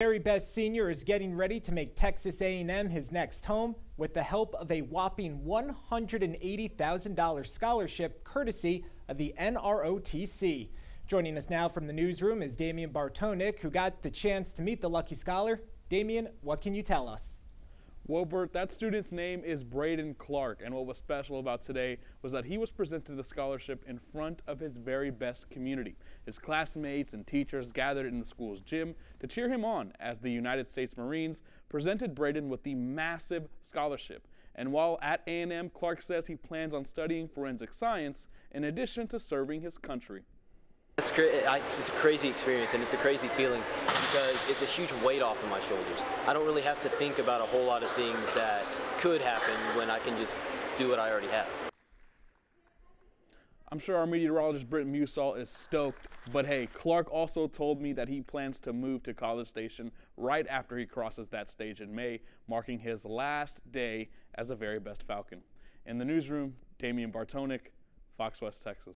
Veribest Senior is getting ready to make Texas A&M his next home with the help of a whopping $180,000 scholarship courtesy of the NROTC. Joining us now from the newsroom is Damian Bartonik, who got the chance to meet the lucky scholar. Damian, what can you tell us? Well, Bert, that student's name is Brayden Clark, and what was special about today was that he was presented the scholarship in front of his Veribest community. His classmates and teachers gathered in the school's gym to cheer him on as the United States Marines presented Brayden with the massive scholarship. And while at A&M, Clark says he plans on studying forensic science in addition to serving his country. It's, a crazy experience and it's a crazy feeling because it's a huge weight off of my shoulders. I don't really have to think about a whole lot of things that could happen when I can just do what I already have. I'm sure our meteorologist Britt Musall is stoked, but hey, Clark also told me that he plans to move to College Station right after he crosses that stage in May, marking his last day as a Veribest Falcon. In the newsroom, Damian Bartonic, Fox West, Texas.